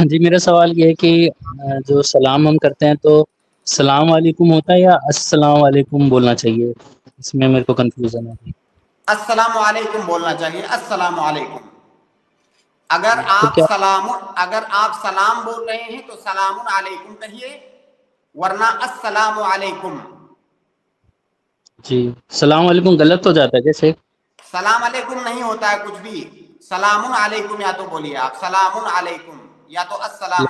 जी मेरा सवाल ये है कि जो सलाम हम करते हैं तो सलाम वालेकुम होता है या अस्सलाम वालेकुम बोलना चाहिए? इसमें मेरे को कंफ्यूजन है। अस्सलाम वालेकुम बोलना चाहिए अस्सलाम वालेकुम। अगर तो आप सलाम अगर आप सलाम बोल रहे हैं तो सलाम अलैकुम कहिए वरना अस्सलाम वालेकुम। जी सलाम वालेकुम गलत हो जाता है जैसे। सलाम अलैकुम नहीं होता है कुछ भी। सलाम अलैकुम या तो बोलिए आप सलाम अलैकुम या तो अस्सलाम